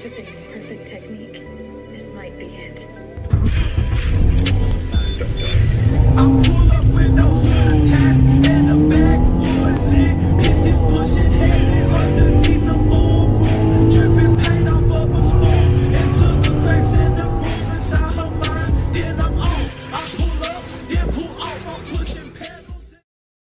such a thing as perfect technique. This might be it.